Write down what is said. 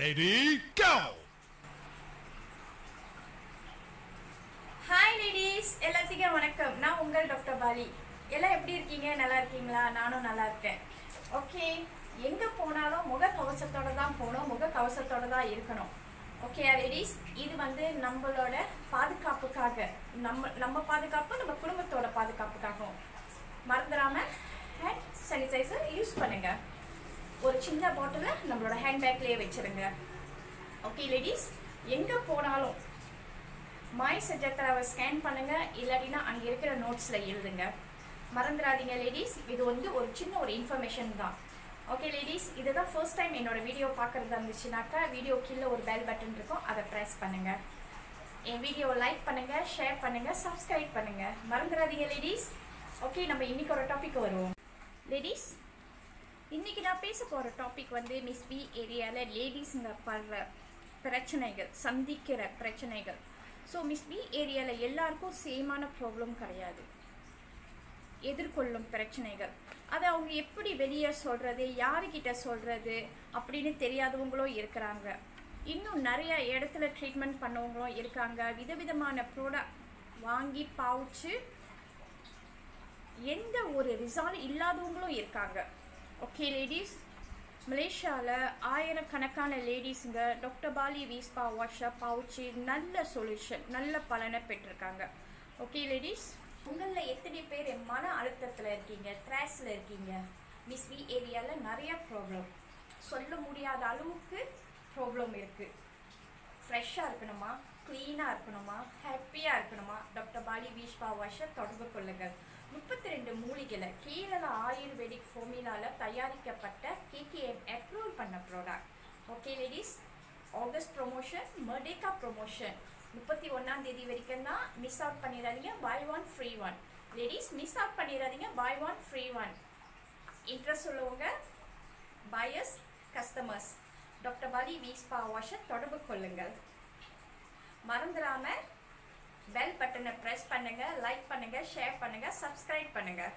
lady, go! Hi ladies எல்லாத்துக்கும் வணக்கம். நான் உங்கள் டாக்டர் பாலி. எல்லாம் எப்படி இருக்கீங்க? நல்லா இருக்கீங்களா? நானும் நல்லா இருக்கேன். ஓகே எங்கே போனாலும் முக கவசத்தோட தான் போகணும். முக கவசத்தோட தான் இருக்கணும். ஓகே லேடிஸ் இது வந்து நம்மளோட பாதுகாப்புக்காக. நம்ம நம்ம பாதுகாப்பு நம்ம குடும்பத்தோட பாதுகாப்புக்காகவும். மறந்துடாமல் ஹேண்ட் சானிடைசர் யூஸ் பண்ணுங்கள் ஒரு சின்ன பாட்டிலை நம்மளோட ஹேண்ட்பேக்லேயே வச்சிருங்க. ஓகே லேடிஸ் எங்கே போனாலும் மாய் சஜாத்ராவை ஸ்கேன் பண்ணுங்கள் இல்லாட்டினா அங்கே இருக்கிற நோட்ஸில் எழுதுங்க. மறந்துடாதீங்க லேடிஸ் இது வந்து ஒரு சின்ன ஒரு இன்ஃபர்மேஷன் தான். ஓகே லேடிஸ் இதுதான் ஃபர்ஸ்ட் டைம் என்னோட வீடியோ பார்க்குறதா இருந்துச்சுனாக்கா வீடியோ கீழே ஒரு பெல் பட்டன் இருக்கும். அதை ப்ரெஸ் பண்ணுங்கள் என் வீடியோவை லைக் பண்ணுங்கள் ஷேர் பண்ணுங்கள் சப்ஸ்கிரைப் பண்ணுங்கள் மறந்துடாதீங்க லேடிஸ் ஓகே நம்ம இன்றைக்கி ஒரு டாபிக் வருவோம். லேடிஸ் இன்றைக்கி நான் பேச போகிற டாபிக் வந்து மிஸ் பி ஏரியாவில் லேடிஸுங்க படுற பிரச்சனைகள் சந்திக்கிற பிரச்சனைகள். ஸோ மிஸ் பி ஏரியாவில் எல்லாருக்கும் சேமான ப்ராப்ளம் கிடையாது. எதிர்கொள்ளும் பிரச்சனைகள். அதை அவங்க எப்படி வெளியே சொல்கிறது யாருக்கிட்ட சொல்கிறது அப்படின்னு தெரியாதவங்களும் இருக்கிறாங்க. இன்னும் நிறைய இடத்துல ட்ரீட்மெண்ட் பண்ணவங்களும் இருக்காங்க. விதவிதமான ப்ரோடக்ட் வாங்கி பாவிச்சு எந்த ஒரு ரிசால்ட் இல்லாதவங்களும் இருக்காங்க. ஓகே லேடிஸ் மலேசியாவில் ஆயிரக்கணக்கான லேடிஸுங்க டாக்டர் பாலி வீஸ்பா வாஷை பவுச்சு நல்ல சொல்யூஷன் நல்ல பலனை பெற்றிருக்காங்க. ஓகே லேடிஸ் உங்களில் எத்தனை பேர் மன அழுத்தத்தில் இருக்கீங்க த்ராஸில் இருக்கீங்க? மிஸ் வி ஏரியாவில் நிறைய ப்ராப்ளம் சொல்ல முடியாத அளவுக்கு ப்ராப்ளம் இருக்குது ஃப்ரெஷ்ஷாக இருக்கணுமா? க்ளீனாக இருக்கணுமா? ஹாப்பியாக இருக்கணுமா? டாக்டர் பாலி வீஷ்பா வாஷை தொடர்பு கொள்ளுங்கள். முப்பத்தி ரெண்டு மூலிகளை கேரள ஆயுர்வேதிக் ஃபோமிலாவில் தயாரிக்கப்பட்ட கேகேஎம் அப்ரூவல் பண்ண product okay ladies August promotion Merdeka promotion முப்பத்தி ஒன்றாம் தேதி வரைக்கும் தான் மிஸ் அவுட் பண்ணிடாதீங்க. Buy one free one ladies miss out பண்ணிடாதீங்க. Buy one free one interest உள்ளவங்க பயஸ் கஸ்டமர்ஸ் டாக்டர் பாலி வீஸ்பா வாஷை தொடர்பு கொள்ளுங்கள். மறந்துடாமல் பெல் பட்டனை ப்ரெஸ் பண்ணுங்கள் லைக் பண்ணுங்கள் ஷேர் பண்ணுங்கள் சப்ஸ்கிரைப் பண்ணுங்கள்